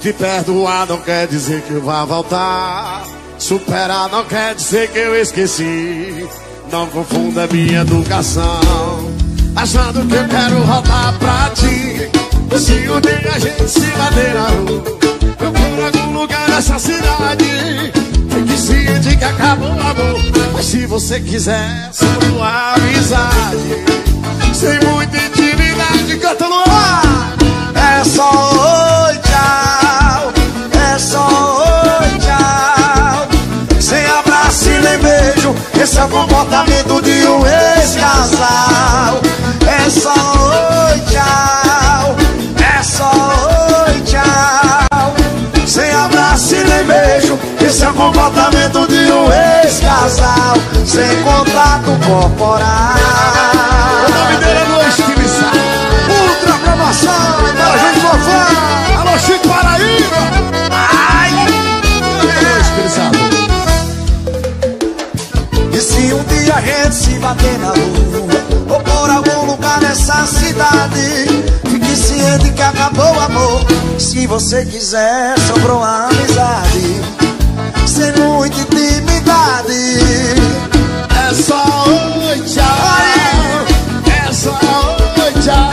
Te perdoar não quer dizer que vai voltar. Superar não quer dizer que eu esqueci. Não confunda minha educação. Achando que eu quero voltar pra ti. Se um a gente se bater na rua, for algum lugar nessa cidade. Fique ciente que acabou o amor. Mas se você quiser, uma amizade. Sem muita intimidade, canta no ar. É só Esse é o comportamento de um ex-casal. É só oi, tchau. É só oi, tchau. Sem abraço e nem beijo. Esse é o comportamento de um ex-casal. Sem contato corporal. A gente se bater na rua Ou por algum lugar nessa cidade Fique ciente que acabou o amor Se você quiser, sobrou a amizade Sem muita intimidade É só oi, tchau. É só oi, tchau.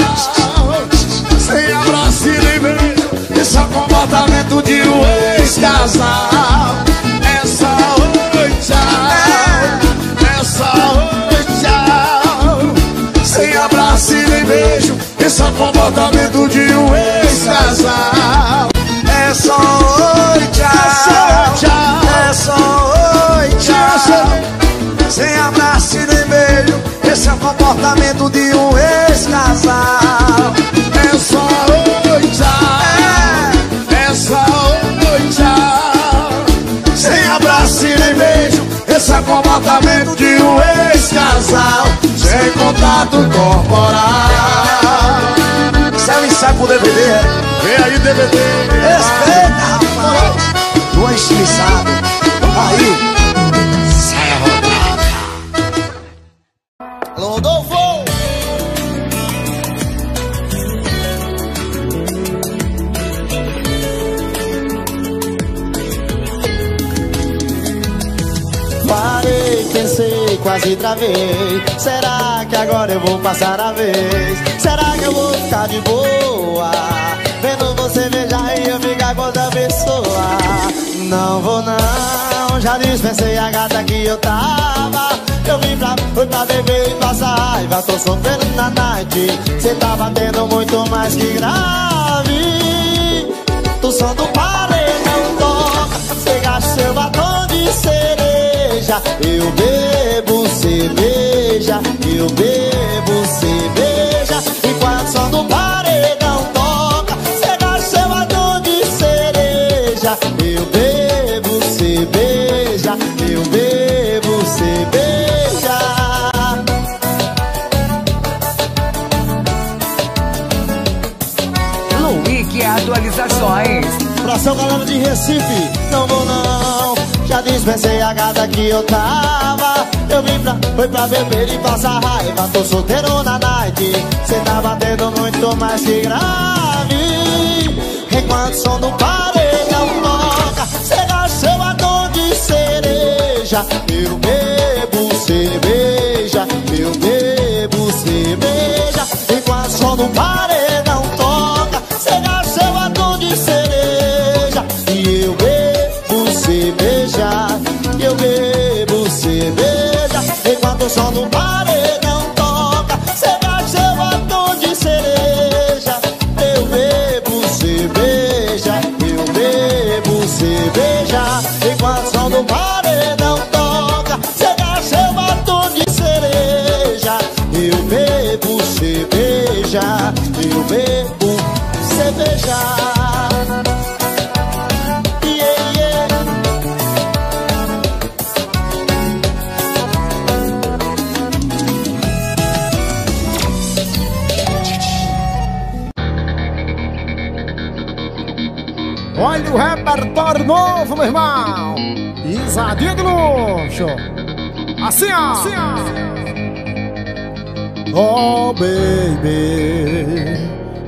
Sem abraço e beijo. Esse é o comportamento de um ex-casal. Esse é o comportamento de um ex-casal. É só oi, tchau. É só oi, tchau Sem abraço e nem beijo Esse é o comportamento de um ex-casal É só oi, tchau. É só oi, tchau. Sem abraço e nem beijo. Esse é o comportamento de um ex-casal. Sem contato corporal. Ensaio pro DVD? Vem aí, DVD. Respeita, rapaz. Tu é estilizado. Aí. Quase travei. Será que agora eu vou passar a vez? Será que eu vou ficar de boa? Vendo você beijar e eu ficar com outra pessoa. Não vou não, já dispensei a gata que eu tava. Eu vim pra, fui pra beber e passar raiva. Tô sofrendo na night. Cê tá batendo muito mais que grave. O som do paredão toca Cê gasta seu batom de cereja Eu bebo cerveja Eu bebo cerveja Enquanto o som do paredão toca Cê gasta seu batom de cereja Eu bebo cerveja Eu bebo cerveja Luick Atualizações. Abração, galera de Recife. Não vou não, já dispensei a gata que eu tava. Eu vim pra, foi pra beber e passar raiva. Tô solteiro na night. Cê tá batendo muito mais que grave. Enquanto o som do paredão toca, cê gasta seu batom de cereja. Eu bebo cerveja, eu bebo cerveja. Enquanto o som do paredão cerveja. Yeah, yeah. Olha o repertório novo, meu irmão. Pisadinha de luxo. Assim, ó. Assim, ó. Oh, baby.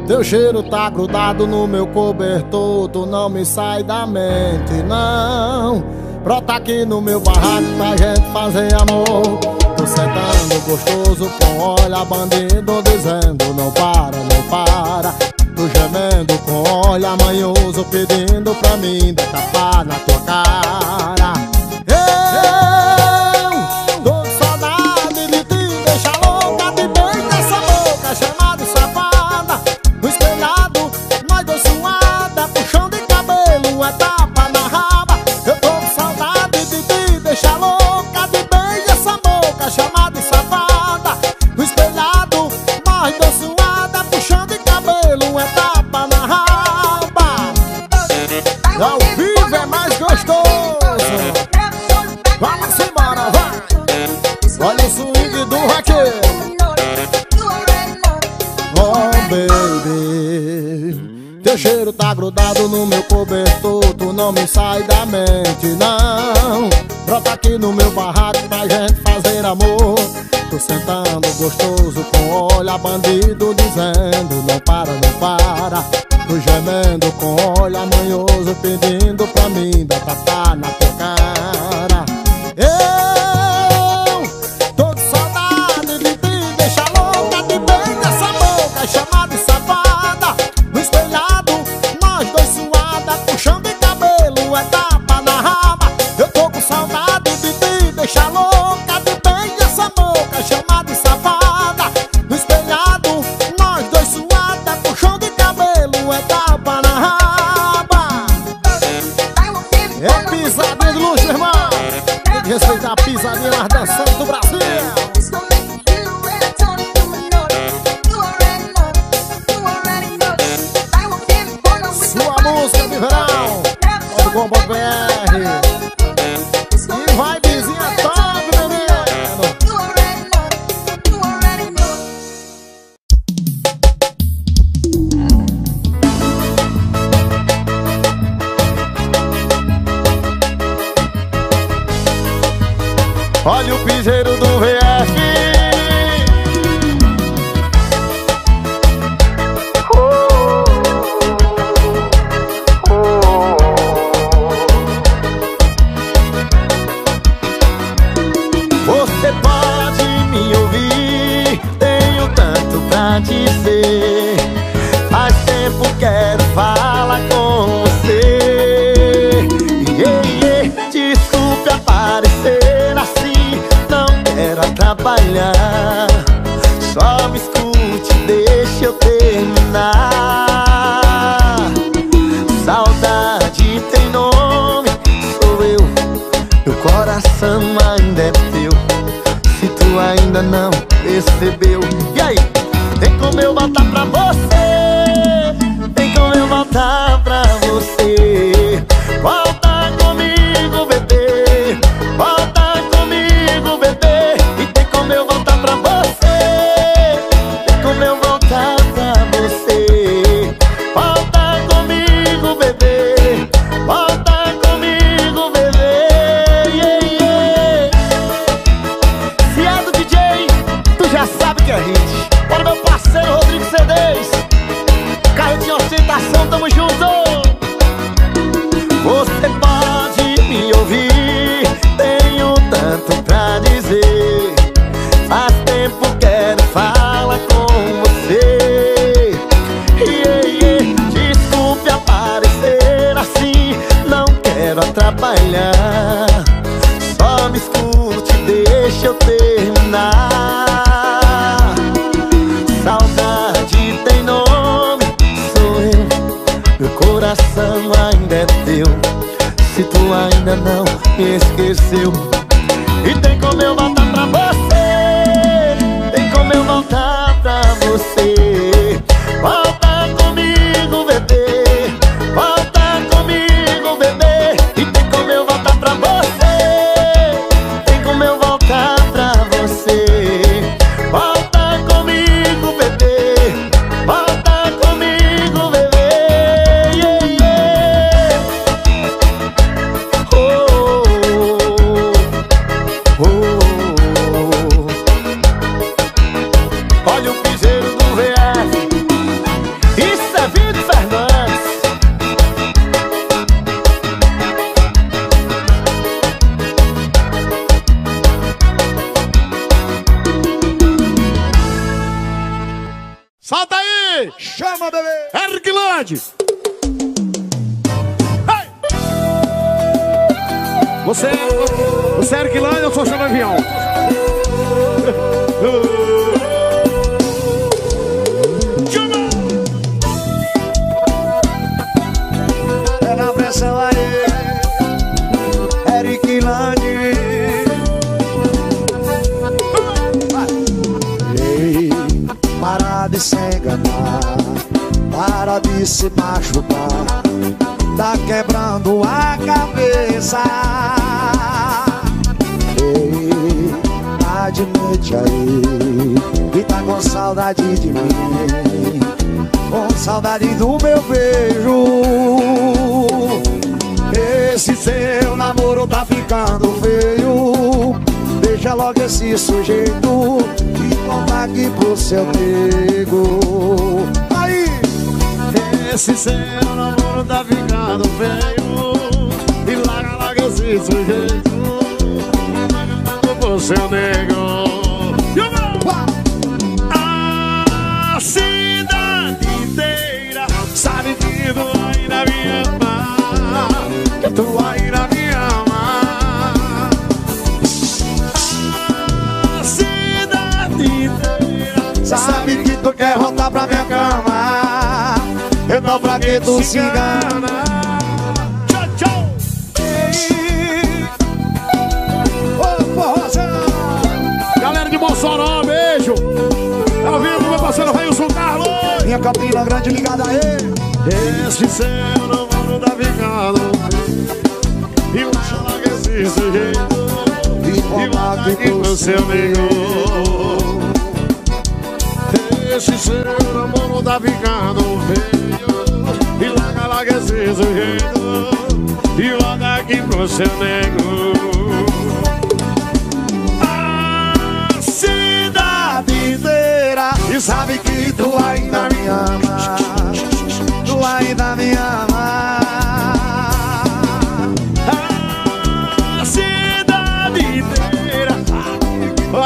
Teu cheiro tá grudado no meu cobertor, tu não me sai da mente, não. Brota aqui no meu barraco pra gente fazer amor. Tô sentando gostoso com olha bandido dizendo não para, não para. Tô gemendo com olha manhoso pedindo pra mim tapa na tua cara. No meu barraco pra gente fazer amor. Tô sentando gostoso com olha bandido Dizendo não para, não para. Tô gemendo com olha manhoso Pedindo pra mim dar tapa na tua Esse pro seu amigo. Esse seu namoro tá ficando feio. E larga, larga esse sujeito. E volta aqui pro seu nego. A cidade inteira E sabe que tu ainda me ama Tu ainda me ama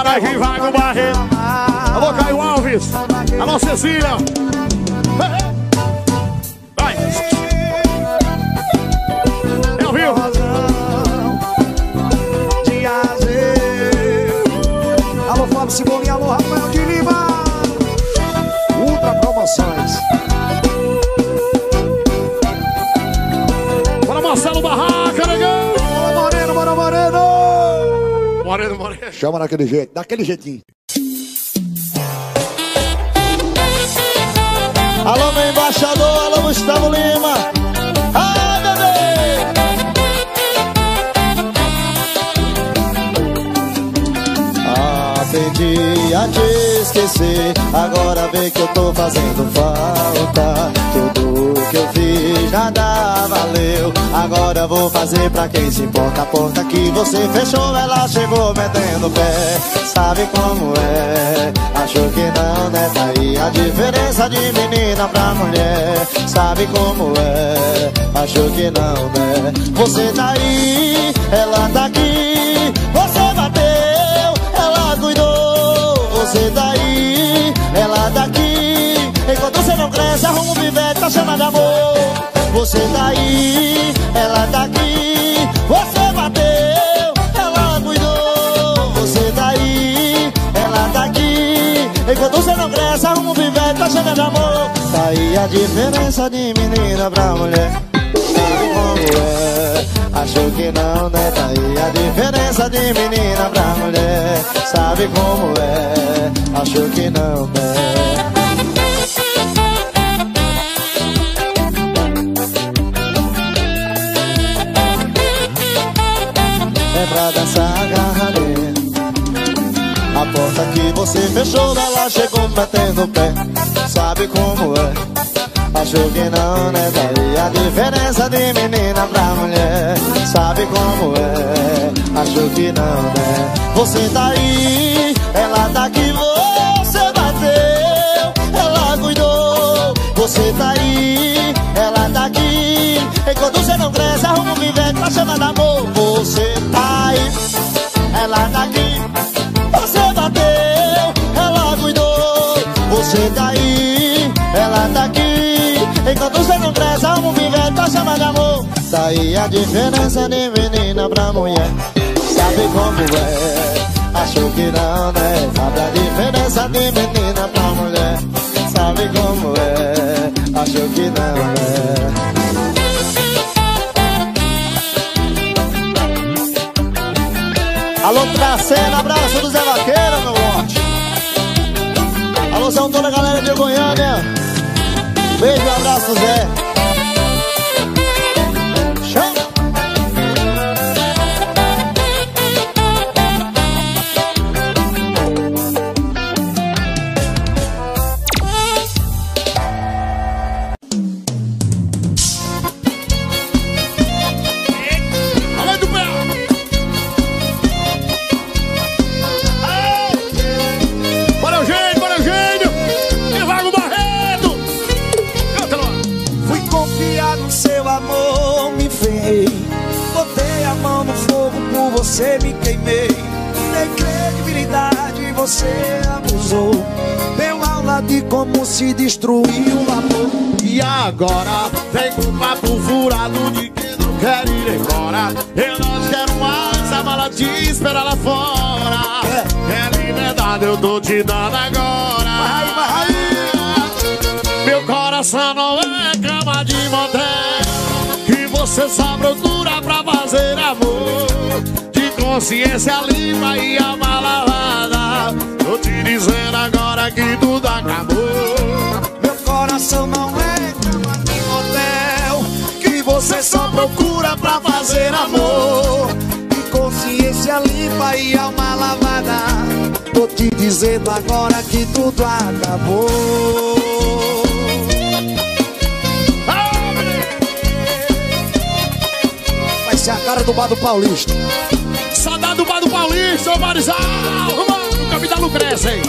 Que vai com o Barreto Alô, Caio Alves. Alô, Cecília Moreno, Moreno Chama daquele jeito, daquele jeitinho. Alô, meu embaixador, alô, Gustavo Lima. Aprendi a te esquecer, agora vê que eu tô fazendo falta. Tudo que eu fiz nada valeu, agora vou fazer pra quem se importa. A porta que você fechou, ela chegou metendo pé. Sabe como é? Achou que não, né? Tá aí a diferença de menina pra mulher. Sabe como é? Achou que não, né? Você tá aí, ela tá aqui. Você tá aí, ela tá aqui. Enquanto você não cresce, arruma um pivete, tá chamando amor. Você tá aí, ela tá aqui. Você bateu, ela cuidou. Você tá aí, ela tá aqui. Enquanto você não cresce, arruma um pivete, tá chamando amor. Tá aí a diferença de menina pra mulher. Como é? Achou que não, né? Tá aí a diferença de menina pra mulher. Sabe como é? Achou que não, né? É pra dançar agarradinha A porta que você fechou, ela chegou batendo o pé Sabe como é? Achou que não, né? Daí a diferença de menina pra mulher Sabe como é? Achou que não, né? Você tá aí, ela tá aqui, você bateu Ela cuidou, você tá aí, ela tá aqui Enquanto você não cresce, arruma um vivente pra chamar de amor Você tá aí, ela tá aqui Você bateu, ela cuidou Você tá aí, ela tá aqui Enquanto você não cresce, a alma vive, tá chamando de amor Daí a diferença de menina pra mulher Sabe como é? Acho que não, né? Sabe a diferença de menina pra mulher Sabe como é? Acho que não, né? Alô, Tracena, abraço do Zé Vaqueiro, meu lote. Alô, são toda a galera de Goiânia. Beijo abraço, Zé. Se destruir o amor E agora vem com papo furado de que não quer ir embora. Eu não quero mais a mala de espera lá fora. É, é liberdade eu tô te dando agora. Vai, vai. Meu coração não é cama de motel. Que você só procura pra fazer amor consciência limpa e alma lavada Tô te dizendo agora que tudo acabou. Meu coração não é cama de motel Que você só procura pra fazer amor. De consciência limpa e alma lavada Tô te dizendo agora que tudo acabou. Vai ser a cara do Bar do Paulista Saudade do Bar do Paulista, ô Marizal. O caminho da Lucrécia, hein?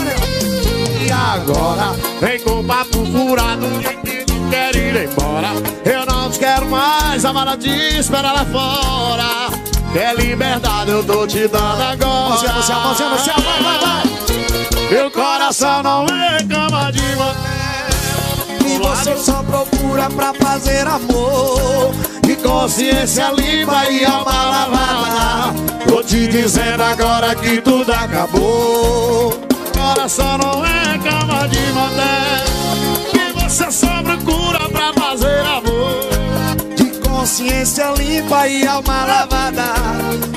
E agora vem com papo furado que quer ir embora. Eu não te quero mais, a vara de espera lá fora. É liberdade eu tô te dando agora. Céu, mãozinha no céu, vai, vai, vai. Meu coração não é cama de motel E você só procura pra fazer amor consciência limpa e alma lavada Tô te dizendo agora que tudo acabou. Coração não é cama de motel Que você só procura pra fazer amor. De consciência limpa e alma lavada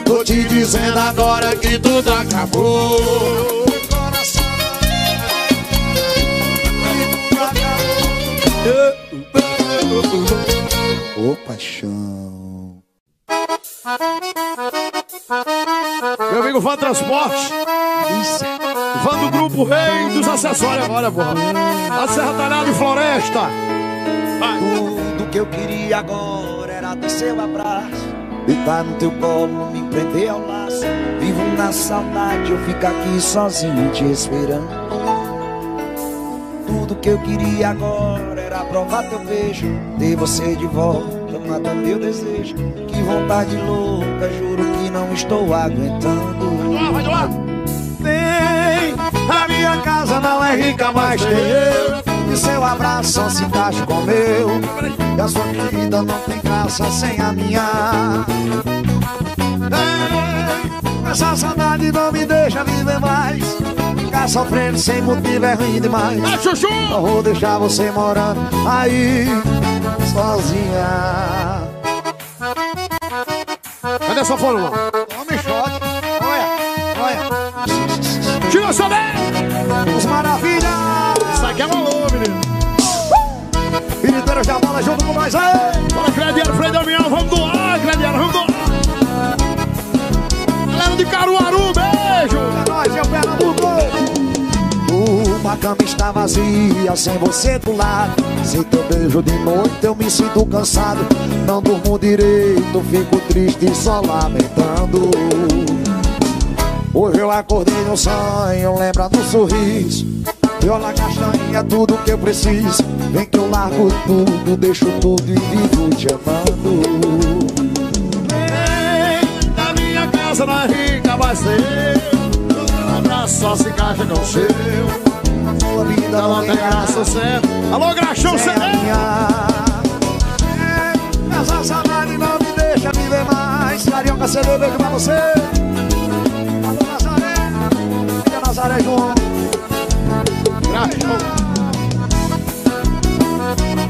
Tô te dizendo agora que tudo acabou oh, paixão meu amigo Van Transporte. Isso. Van do Grupo Rei dos Acessórios agora, porra. A Serra Talhada e Floresta. Vai. Tudo que eu queria agora era ter seu abraço. Deitar no teu colo, me prender ao laço. Vivo na saudade, eu fico aqui sozinho te esperando. Tudo que eu queria agora era provar teu beijo, ter você de volta mata meu desejo. Que vontade louca, juro que não estou aguentando. Vai doar, Vem, a minha casa não é rica, mas tem eu. E seu abraço só se encaixa com o meu. E a sua vida não tem graça sem a minha. Vem, essa saudade não me deixa viver mais. Ficar sofrendo sem motivo é ruim demais. É, chuchu! Não vou deixar você morando aí sozinha. Cadê essa fórmula? Homem shot. Olha, olha. Tira sua bem! Os maravilhas! Isso aqui é valor, menino. Piriteiro já bola junto com nós aí! Bora, Crediano, Frei Damião, vamos doar, Crediano, vamos doar! Galera de Caruaru, beijo! Uma cama está vazia sem você do lado. Sem teu beijo de noite eu me sinto cansado. Não durmo direito, fico triste só lamentando. Hoje eu acordei no sonho, lembra do sorriso. Viola castanha, tudo que eu preciso. Vem que eu largo tudo, deixo tudo e vivo te amando. Vem, na minha casa é rica, eu Um abraço só se encaixa com o seu. Sua vida não tem graça certo. Alô, Graxão, você é Essa saudade não me deixa viver mais. Carioca CD, beijo pra você? Alô Nazaré. Fica Nazaré João.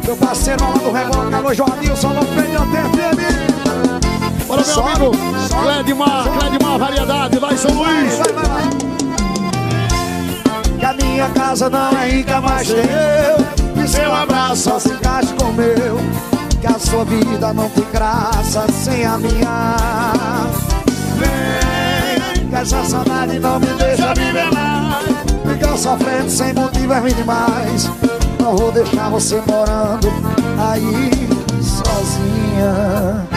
Meu parceiro lá do Reboca, alô Joadilson, alô Pedro TFM Bora meu amigo Cledmar, Cledmar Variedade, lá em São Luís. Vai, vai, vai Que a minha casa não é rica, mas tem eu E seu abraço só se encaixa com o meu. Que a sua vida não tem graça sem a minha. Vem, que essa saudade não me deixa viver mais Ficar sofrendo sem motivo é ruim demais. Não vou deixar você morando aí sozinha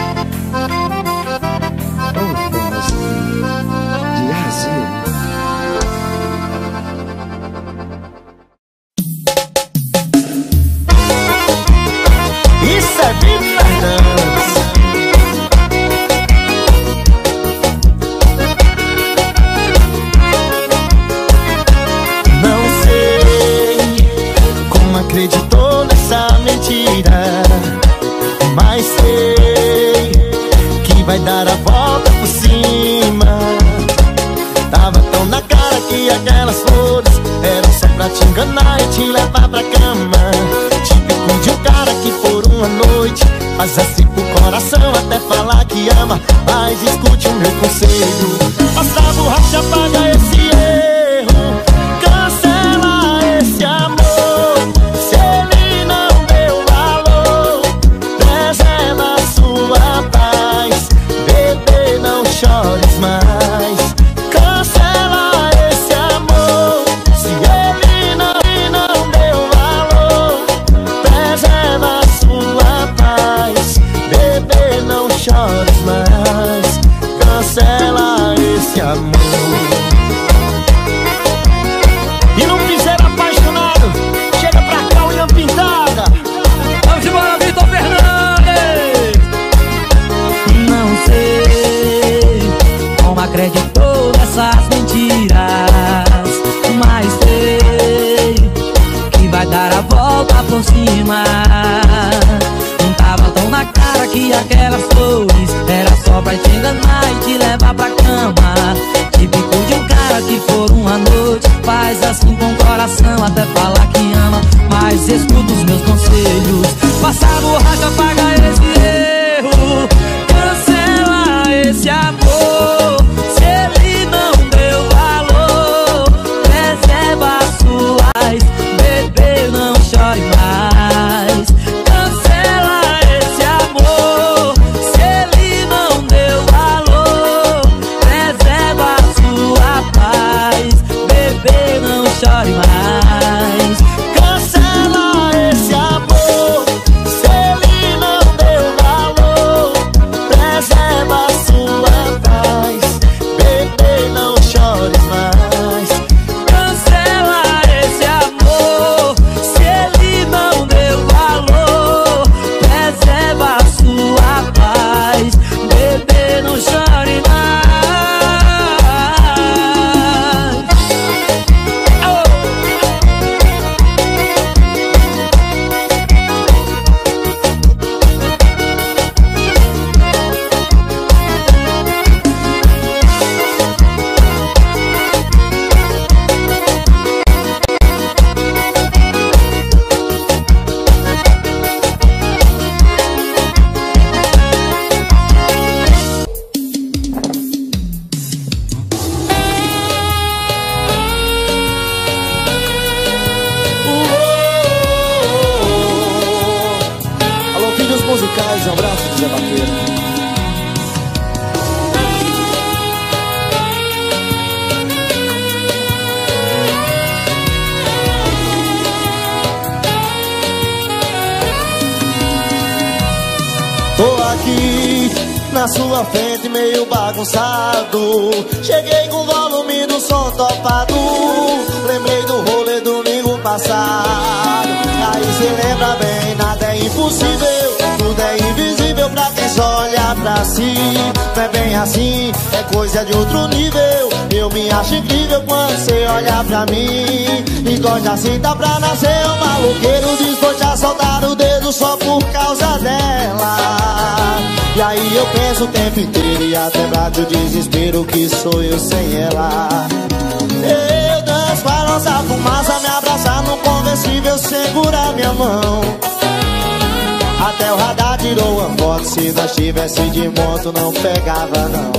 musicais, um abraço Zé Vaqueiro. Tô aqui na sua frente meio bagunçado. Cheguei com o volume do som topado. Lembrei do rolê domingo passado. Aí cê lembra bem, nada é impossível Tudo é invisível pra quem só olha pra si. É bem assim, é coisa de outro nível. Eu me acho incrível quando você olha pra mim. E gosta assim, dá pra nascer um maloqueiro Disposto a soltar o dedo só por causa dela. E aí eu penso o tempo inteiro e até bate o desespero Que sou eu sem ela. Eu danço nossa fumaça Me abraçar no conversível, segurar minha mão até o radar tirou uma foto Se nós tivesse de moto não pegava não.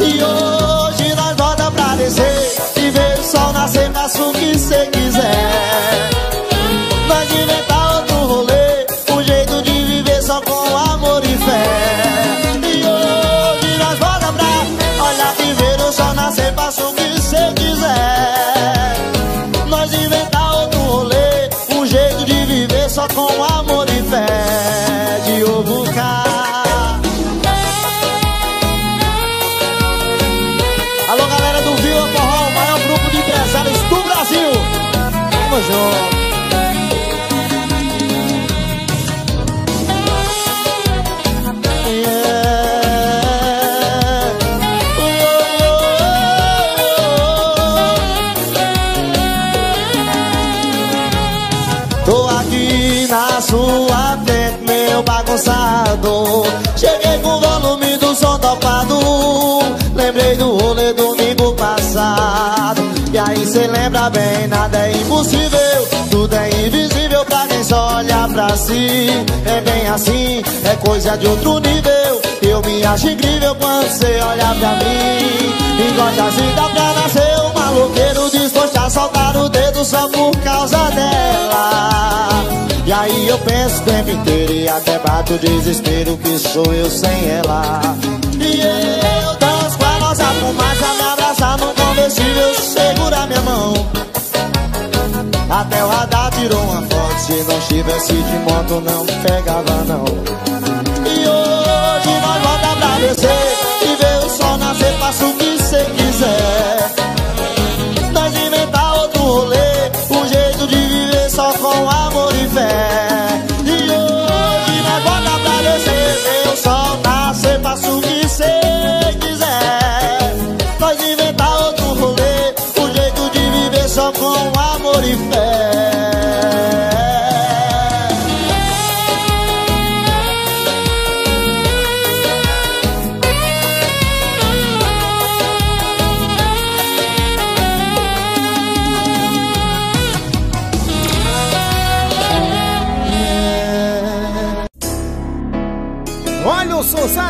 E hoje nós volta pra descer E ver o sol nascer, faça o que cê quiser Cheguei com o volume do som topado Lembrei do rolê domingo passado. E aí cê lembra bem, nada é impossível. Tudo é invisível pra quem só olha pra si. É bem assim, é coisa de outro nível. Eu me acho incrível quando cê olha pra mim. E gosta assim, dá pra nascer um maloqueiro Disposto a soltar o dedo só por causa dela penso o tempo inteiro E até bato o desespero que sou eu sem ela. E eu danço com a nossa fumaça Me abraçar no conversível Segura minha mão. Até o radar tirou uma foto Se não estivesse de moto não pegava não. E hoje nós volta pra descer E ver o sol nascer, faça o que cê quiser. Nós inventar outro rolê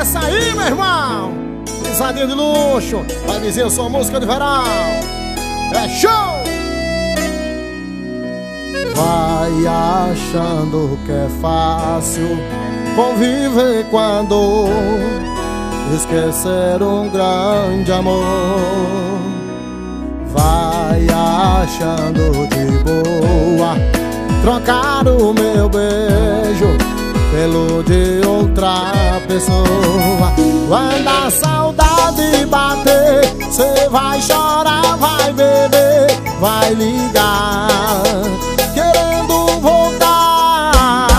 sucesso aí, meu irmão! Pisadinha de luxo, vai dizer sua música de verão. É show! Vai achando que é fácil conviver com a dor, esquecer um grande amor. Vai achando de boa trocar o meu beijo pelo de outra pessoa. Quando a saudade bater, cê vai chorar, vai beber, vai ligar, querendo voltar.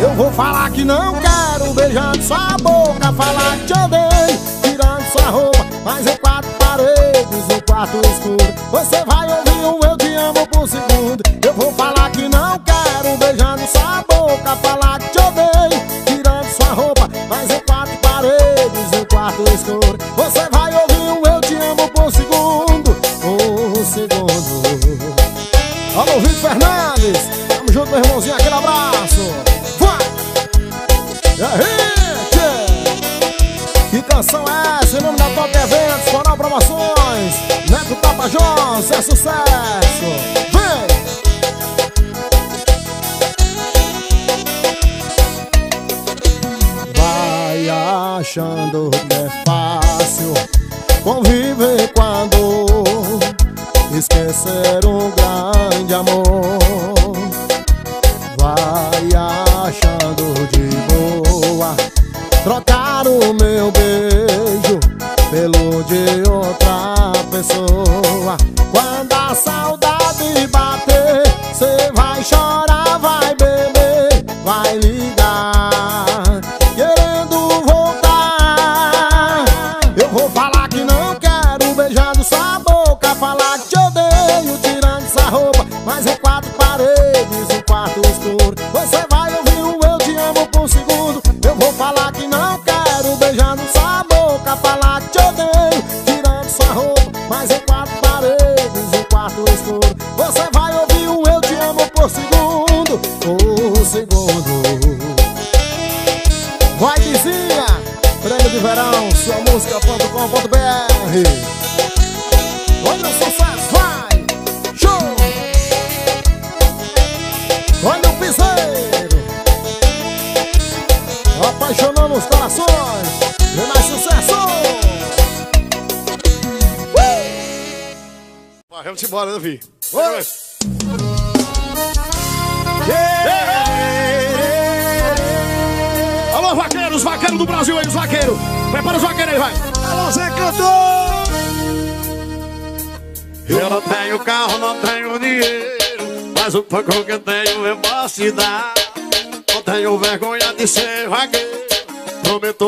Eu vou falar que não quero, beijando sua boca, falar que te odeio, tirando sua roupa, mas em quatro paredes, no quarto escuro. Você vai ouvir um eu te amo por segundo. Eu vou falar que não quero, beijando sua boca, falar que te odeio, tirando sua roupa, mas em quatro paredes, no quarto escuro. Você vai ouvir um eu te amo por segundo, por segundo. Alô, Vitor Fernandes, tamo junto, meu irmãozinho, aquele abraço. Vai! E? Que canção é essa? Em nome da Top Eventos, Coral Promoções, Neto Tapajós, é sucesso! Que é fácil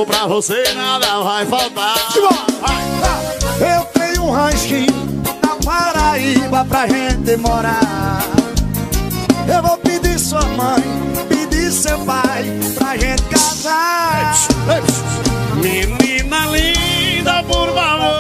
pra você nada vai faltar. Eu tenho um ranchinho na Paraíba pra gente morar. Eu vou pedir sua mãe, pedir seu pai pra gente casar. Menina linda, por favor,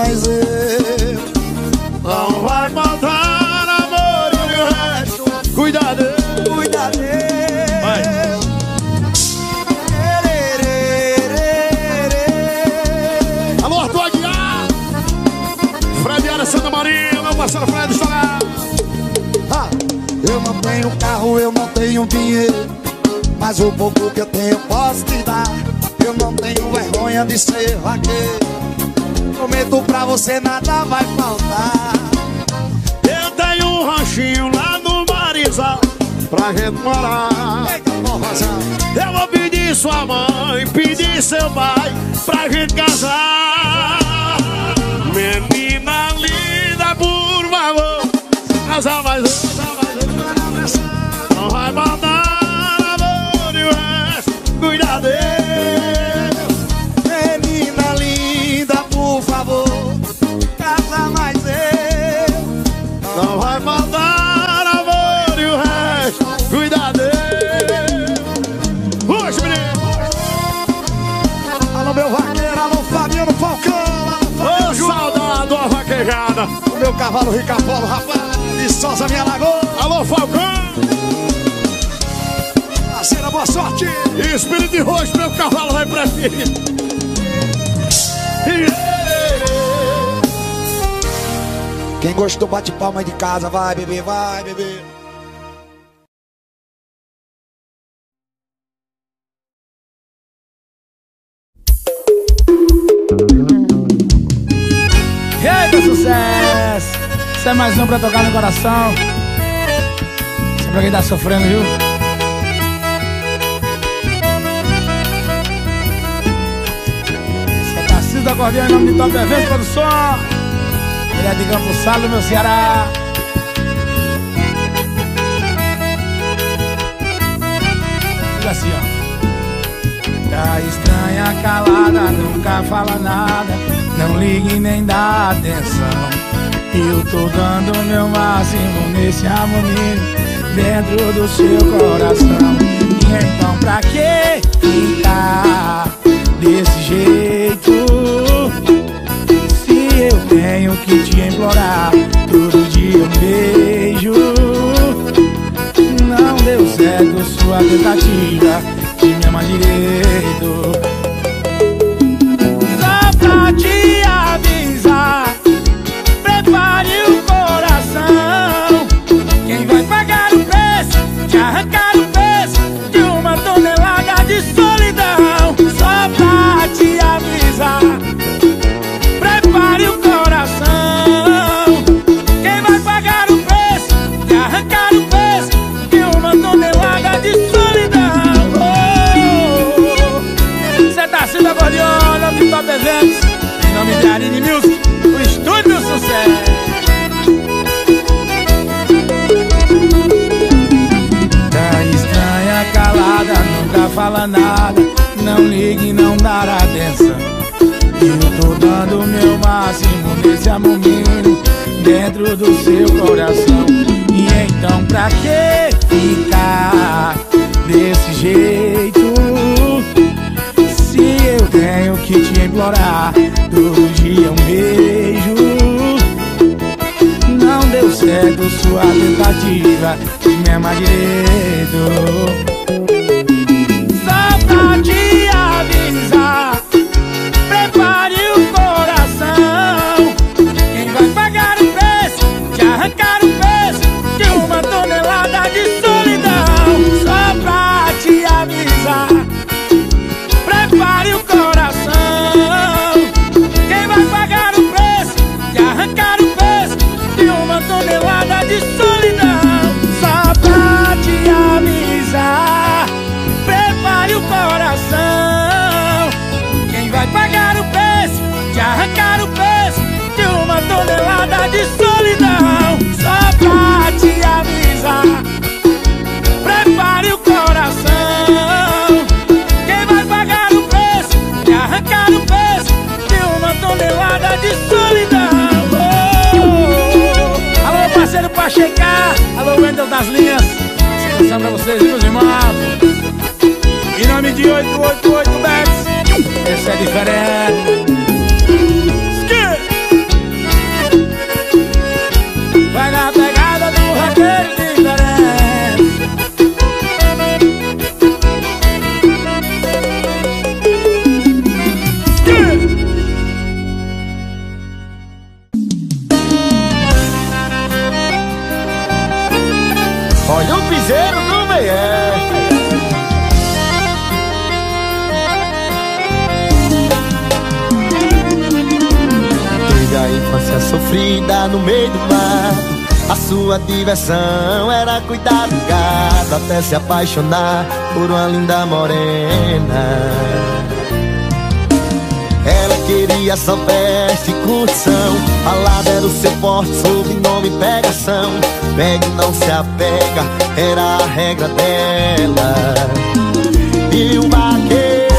mas eu Não vai matar amor e o resto cuida dele. cuida dele. Vai. Alô, Arthur Aguiar! Fred Ara Santa Maria, meu parceiro Fred está lá. Ah, eu não tenho carro, eu não tenho dinheiro Mas o pouco que eu tenho posso te dar Eu não tenho vergonha de ser vaqueiro Prometo pra você nada vai faltar Eu tenho um ranchinho lá no Marizal pra gente morar. Eita. Eu vou pedir sua mãe, pedir seu pai pra gente casar. Menina linda, por favor, casar mais um, casar mais um. Não vai matar amor e o resto, cuida dele. O meu cavalo Rica Polo, rapaz De Souza, minha lagoa. Alô, Falcão. Parceira, boa sorte. Espírito de roxo, meu cavalo vai preferir. Quem gostou, bate palma aí de casa. Vai, bebê, vai, bebê Mais um pra tocar no coração. É pra quem tá sofrendo, viu? Isso é Tarcísio do Acordeão em nome de Top Eventos Produção. Ele é de Campo Salo, meu Ceará. Diga assim, ó. Tá estranha, calada, nunca fala nada Não ligue nem dá atenção Eu tô dando meu máximo nesse meu Dentro do seu coração. E então pra que ficar desse jeito? Se eu tenho que te implorar Todo dia um beijo. Não deu certo sua tentativa de me amar direito. Não ligue, não dar atenção. Eu tô dando meu máximo nesse amor mínimo dentro do seu coração. E então pra que ficar desse jeito? Se eu tenho que te implorar todo dia um beijo Não deu certo sua tentativa de me amar direito Das linhas. Sensação pra vocês meus irmãos. Em nome de 888 Bex Esse é diferente meio do mato. A sua diversão era cuidar do gado até se apaixonar por uma linda morena. Ela queria só festa e curtição Balada era o seu forte, sobrenome pegação Pega e não se apega, era a regra dela E o vaqueiro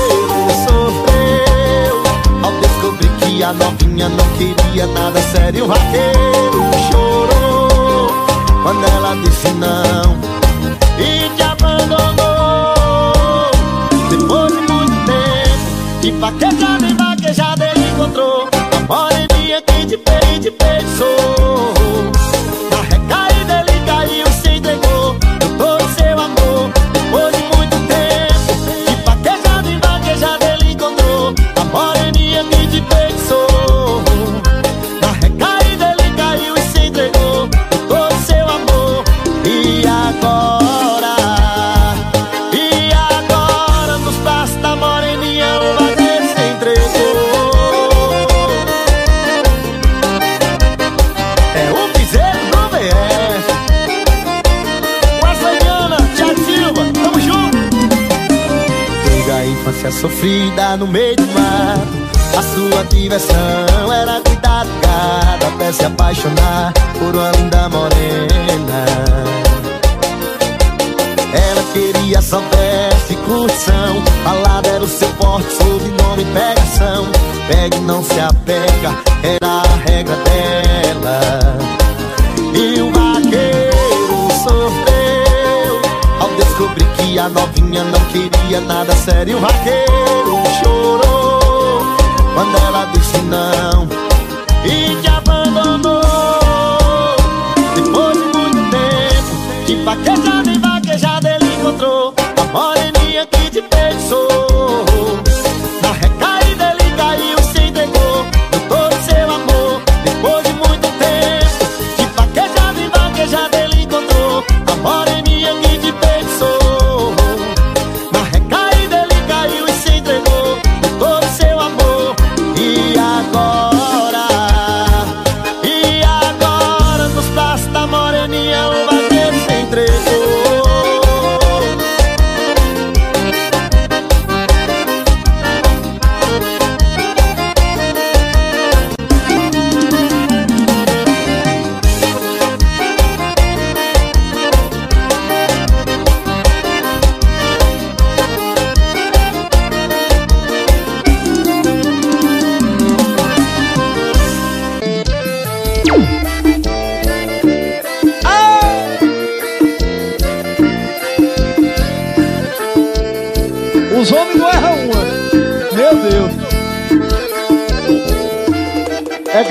sofreu Ao descobrir que a novinha não queria nada sério. O vaqueiro chorou Quando ela disse não E te abandonou. Depois de muito tempo De vaquejada em vaquejada ele encontrou. A moreninha que de peito de pensou sofrida no meio do mato. A sua diversão era cuidar do gado Até se apaixonar por uma linda morena. Ela queria só festa e curtição. Balada era o seu forte, sobrenome pegação. Pega e não se apega, era a regra dela. E o Ao descobrir que a novinha não queria nada sério. O vaqueiro chorou Quando ela disse não. E te abandonou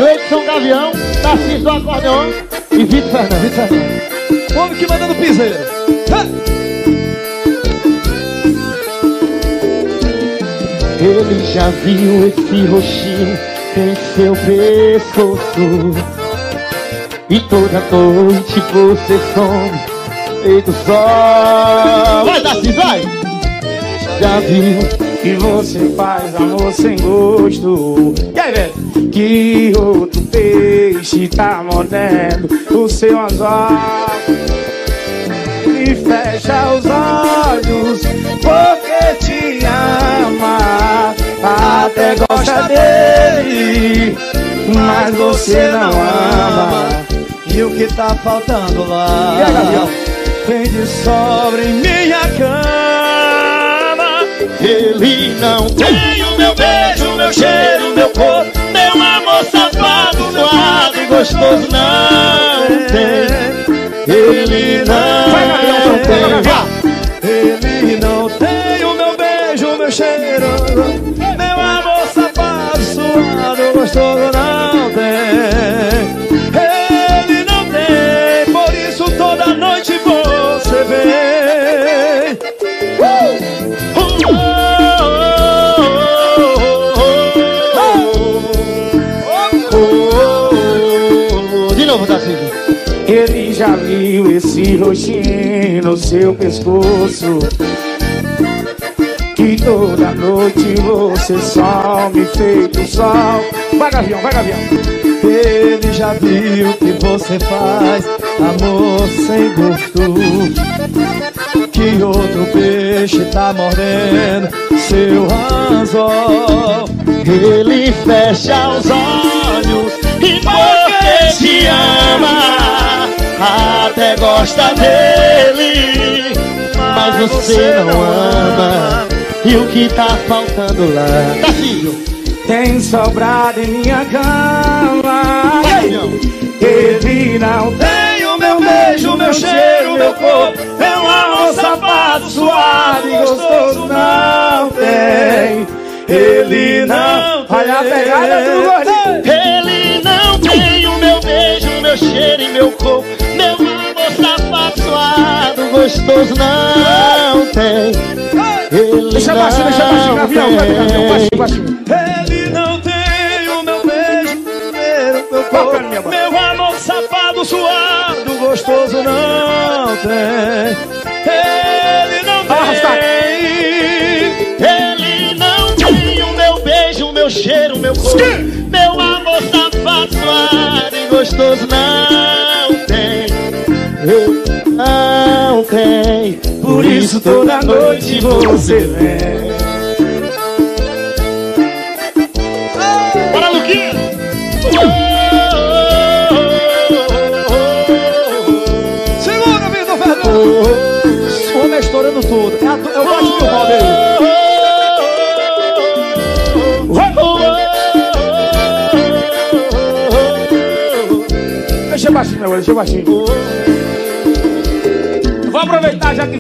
Gleidson Gavião, Narciso do Acordeon e Vitor Fernandes. Vitor. O homem que manda no piseiro. Ele já viu esse roxinho em seu pescoço E toda noite você some e do sol Vai, Darcy, vai! Já viu que você faz amor sem gosto Que outro peixe tá mordendo o seu anzol? E fecha os olhos porque te ama Até gosta dele, mas você não ama. E o que tá faltando lá? Vem de sobra em minha cama Ele não tem o meu beijo, meu cheiro, meu corpo Meu amor safado, suado e gostoso não tem. Ele não esse roxinho no seu pescoço. Que toda noite você some feito sol Vai Gavião, vai Gavião. Ele já viu que você faz amor sem gosto. Que outro peixe tá mordendo seu anzol Ele fecha os olhos Até gosta dele Mas você não ama. E o que tá faltando lá? Tá filho. Tem sobrado em minha cama. Ele não tem o meu beijo, meu cheiro, meu corpo. Meu amor safado, suave e gostoso Não tem. Ele não Olha a pegada do gordinho. Ele não tem o meu beijo, meu cheiro e meu corpo gostoso não tem. Ele Deixa baixinho, deixa baixinho, não Gavião, vai, Gavião, tem. baixinho, baixinho Ele não tem o meu beijo, meu cheiro, meu corpo. Meu amor safado, suado, gostoso não tem. Ele não tem. Ele não tem o meu beijo, meu cheiro, meu corpo Meu amor safado, suado e gostoso não não tem. Por isso toda noite você vem. Bora, Luquinha! Segura, Vitor Fernando Esse homem é estourando tudo. É a- Eu gosto de roda aí. Deixa baixinho, meu, deixa baixinho Vou aproveitar já que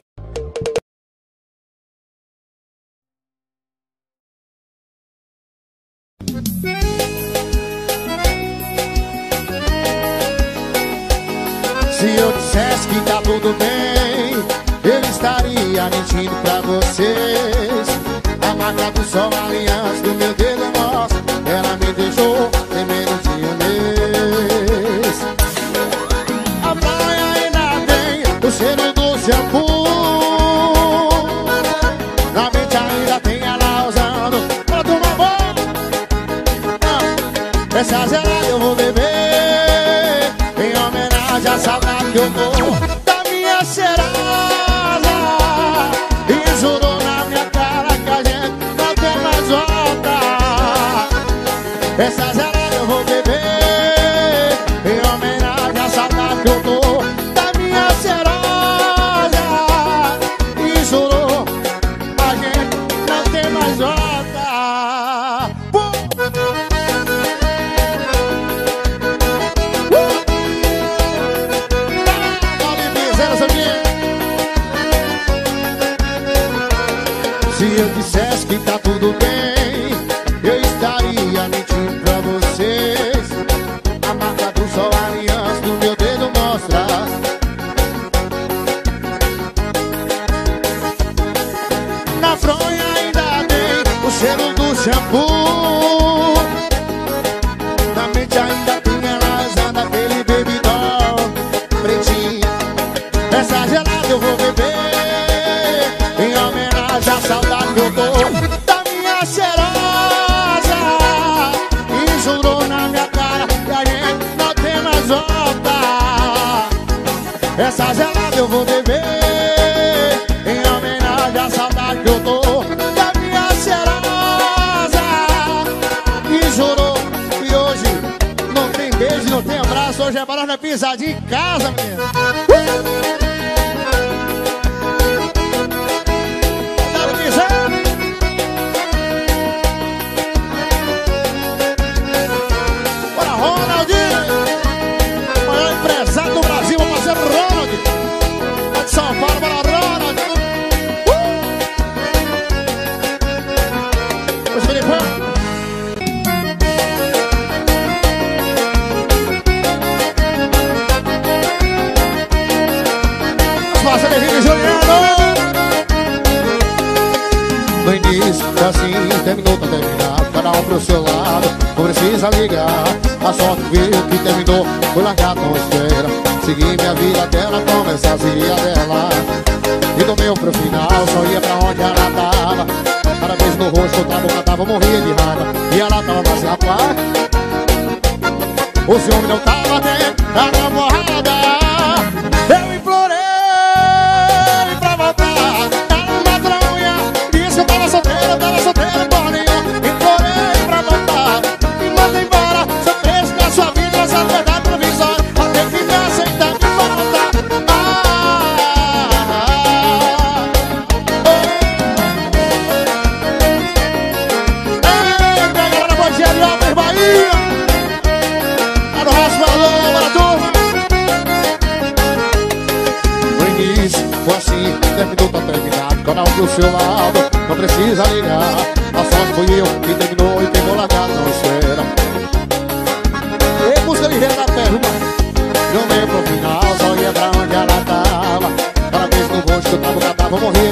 precisa ligar. A sorte veio que terminou foi largar tão espera. Segui minha vida dela ela começar a dela. E do meu pro final Só ia pra onde ela tava. Cada vez no rosto tava um Morria de raiva. E ela tava mais rapaz. O ciúme não tava nem da não do seu lado Não precisa ligar A sorte fui eu que terminou e pegou largado Não espera Ei, música ligeira da perna, Não veio pro final, só ia pra onde ela tava Ela fez no rosto, tava, tava, morria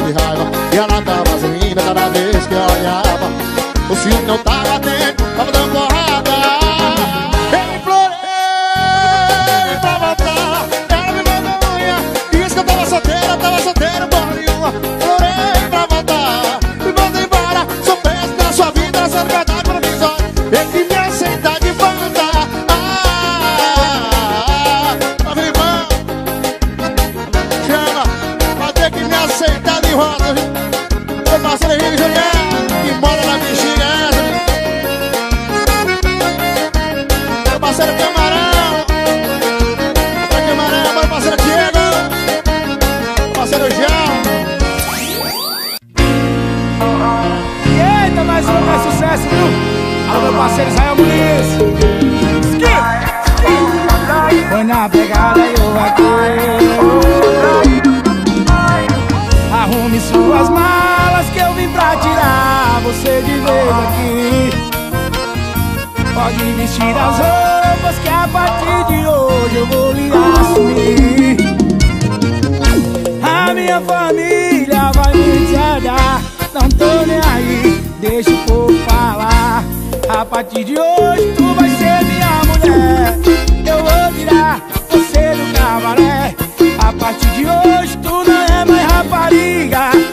daqui Pode vestir as roupas que a partir de hoje eu vou lhe assumir. A minha família vai me desandar Não tô nem aí, deixa o povo falar. A partir de hoje tu vai ser minha mulher. Eu vou tirar você do cabaré A partir de hoje tu não é mais rapariga.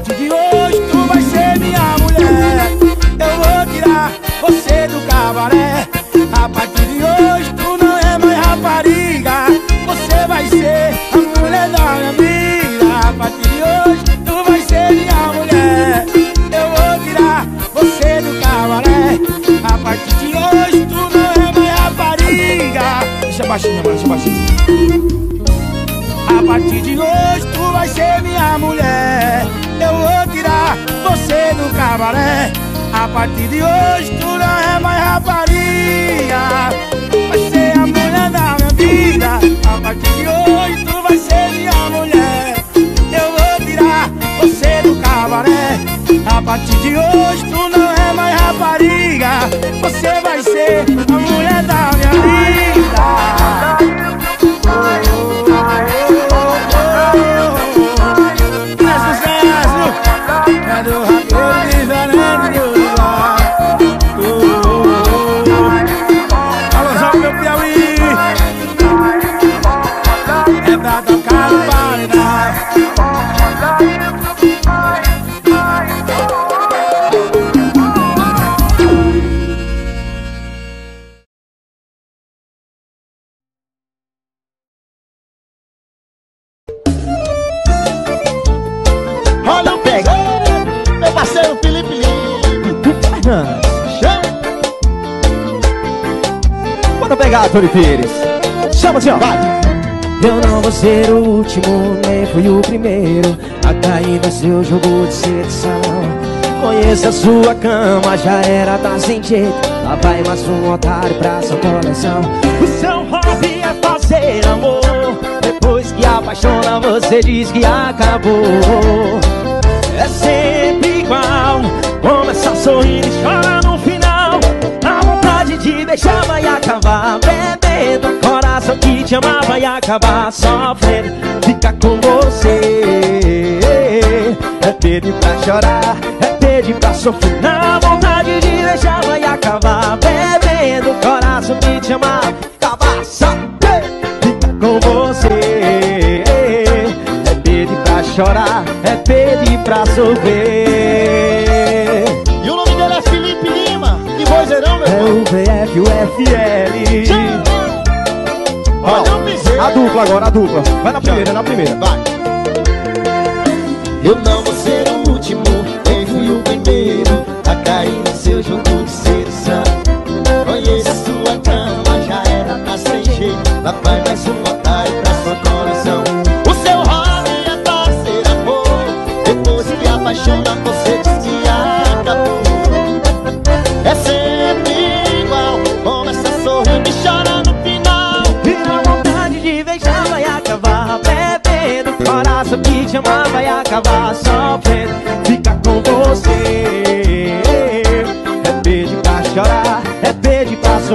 滴滴哦。Partir de hoje tu não é mais rapariga. Vai ser a mulher da minha vida. A partir de hoje tu vai ser minha mulher. Eu vou tirar você do cabaré. A partir de hoje tu não é mais rapariga. Você vai ser Tony Pires. Chama assim, ó. Vai. Eu não vou ser o último, nem fui o primeiro A cair no seu jogo de sedução Conheço a sua cama, já era, tá sem jeito Lá vai mais um otário pra sua coleção O seu hobby é fazer amor Depois que apaixona, você diz que acabou É sempre igual Começa sorrindo vontade de beijar vai acabar bebendo Coração que te amava vai acabar. Sofrendo Fica com você. É pedir pra chorar, é pedir pra sofrer. Na vontade de beijar vai acabar. Bebendo Coração que te amava acabar. Sofrendo Fica com você. É pedir pra chorar, é pedir pra sofrer É o VF, o FL piseiro. A dupla agora, a dupla. Vai na primeira, na primeira. Vai. Eu não vou ser o último, nem fui o primeiro a cair no seu jogo de sedução. Conheço a sua cama, já era, tá sem jeito. Lá vai mais um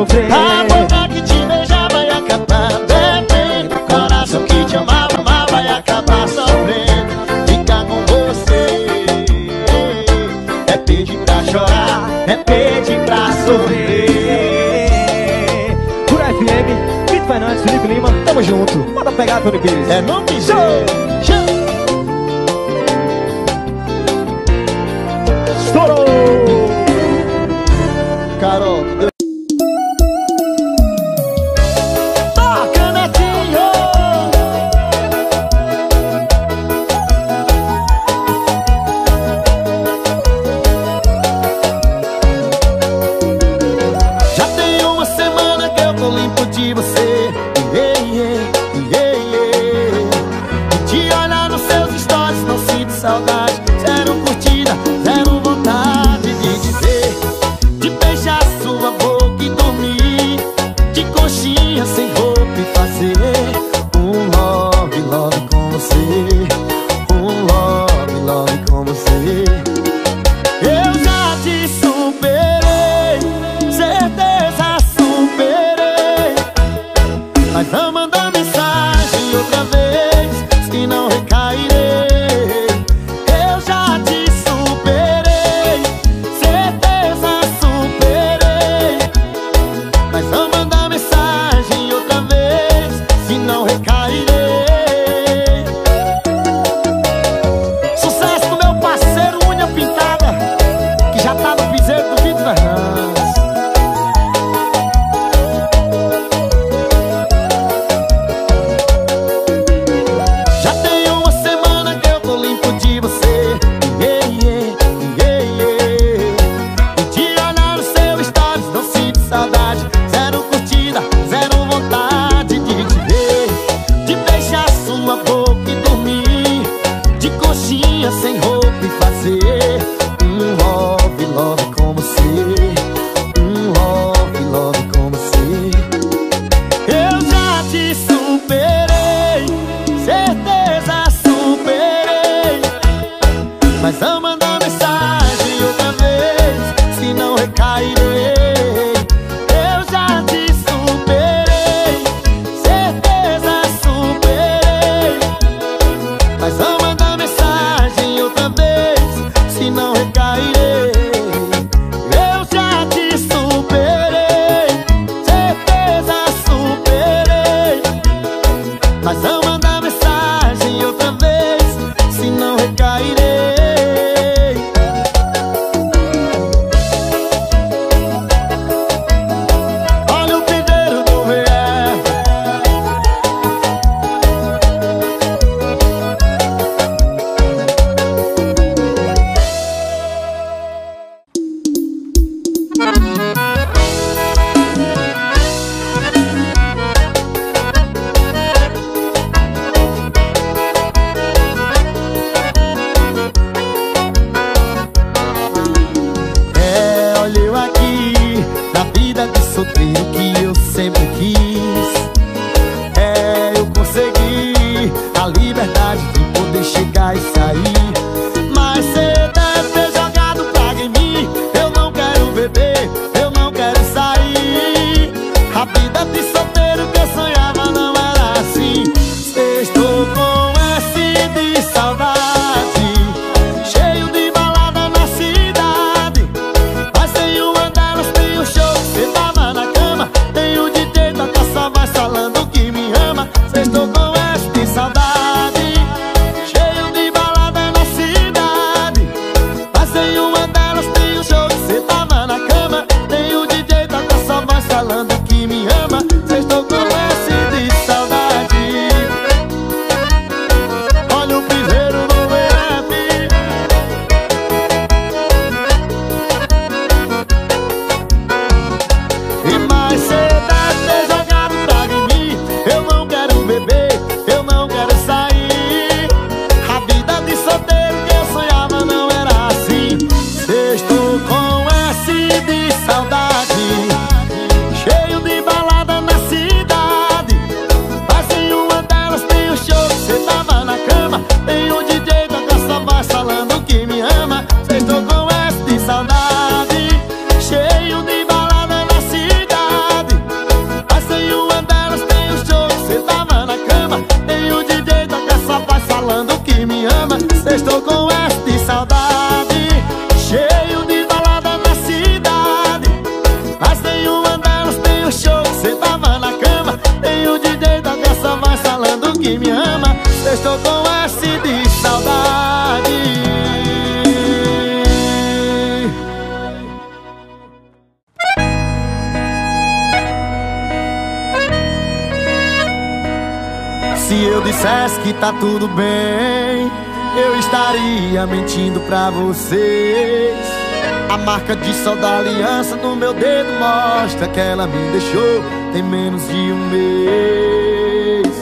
sofrer. A boca que te beija vai acabar. Bebendo Coração que te amava, amava vai acabar sofrendo. Ficar com você. É pedir pra chorar, é pedir pra sofrer Por FM, Vitor Fernandes, Felipe Lima Tamo junto. Bota pegar, Tony Pires É dizer Estourou! tudo bem Eu estaria mentindo pra vocês. A marca de sol da aliança no meu dedo Mostra que ela me deixou tem menos de um mês.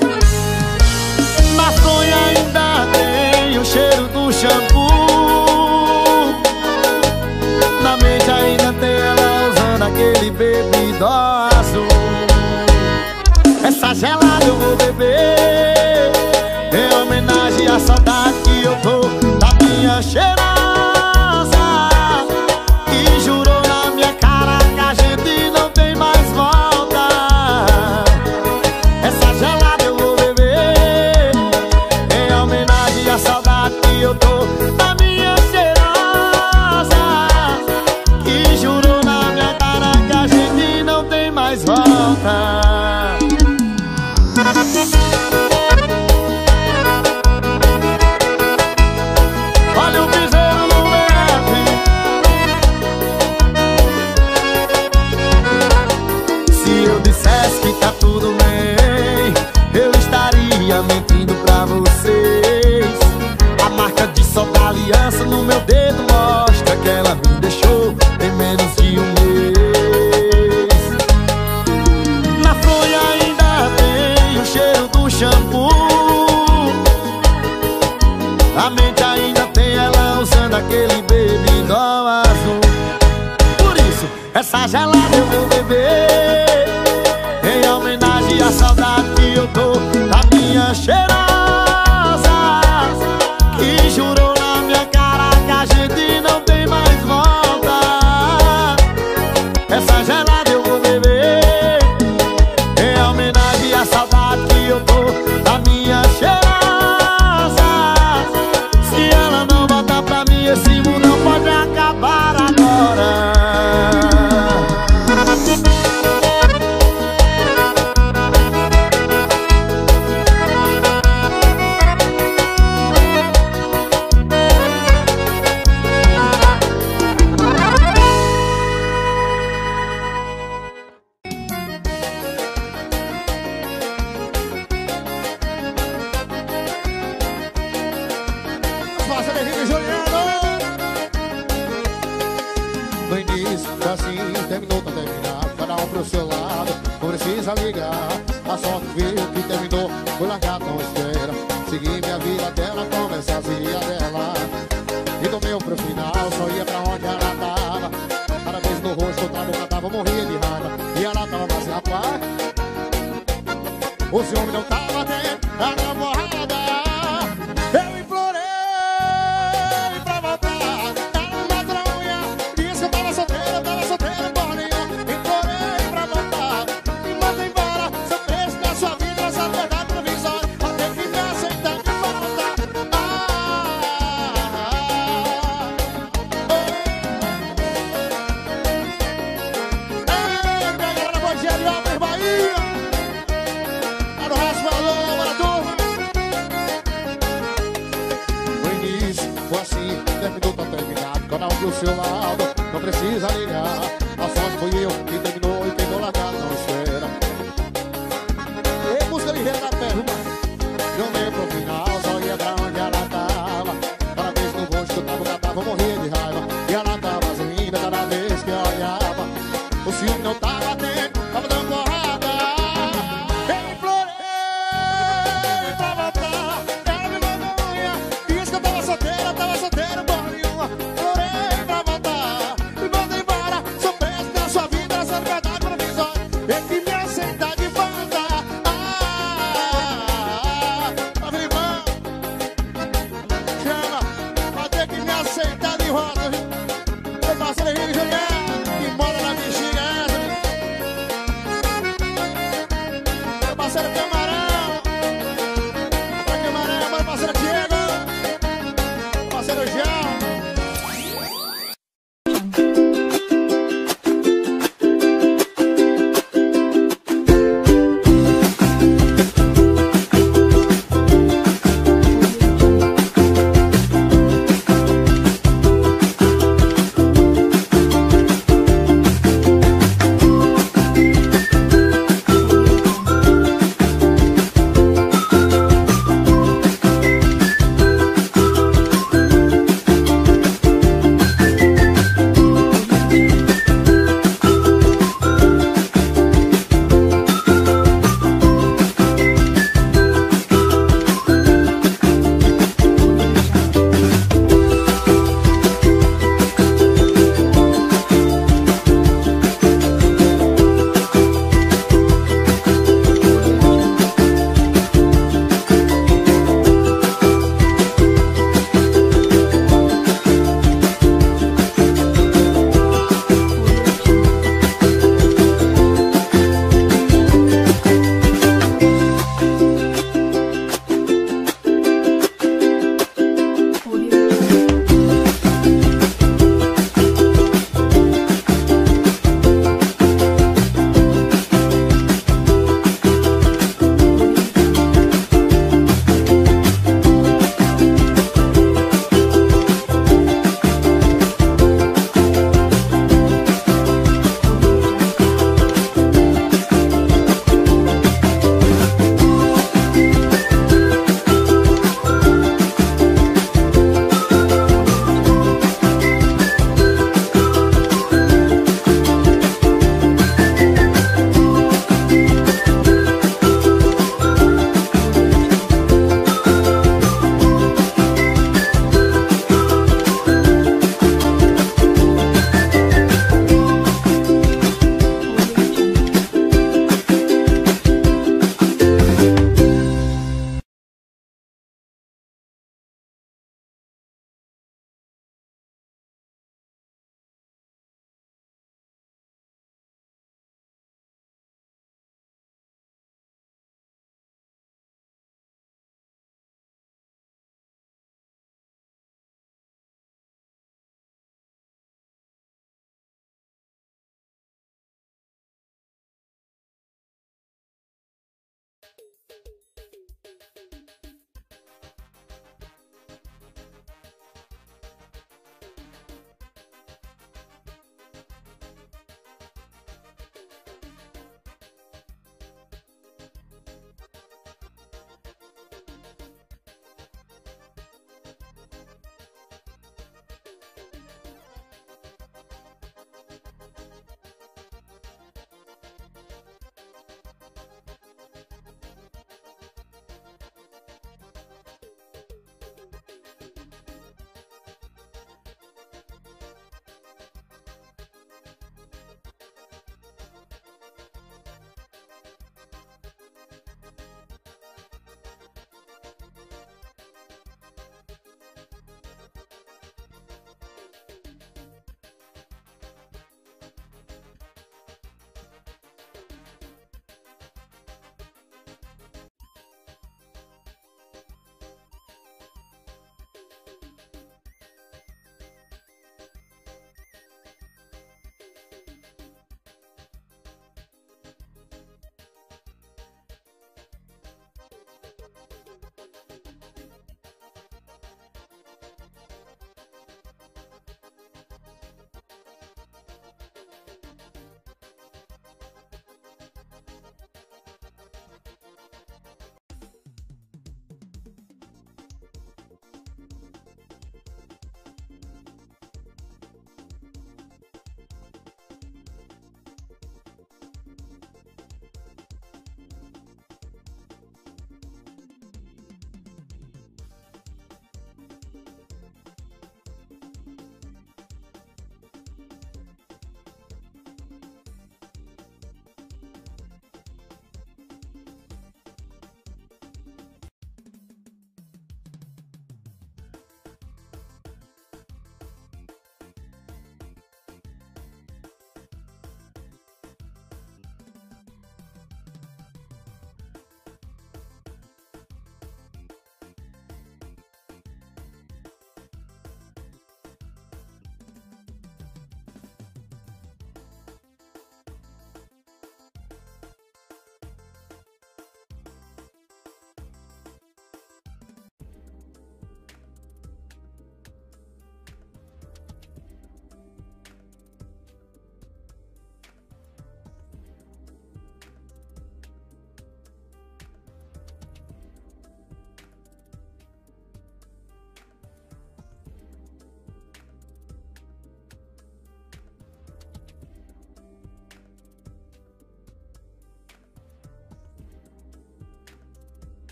Na sonha ainda tem o cheiro do shampoo. Na mente ainda tem ela usando aquele bebidó azul. Essa gelada eu vou beber eu vou Tapinha cheirada. gelada eu vou beber.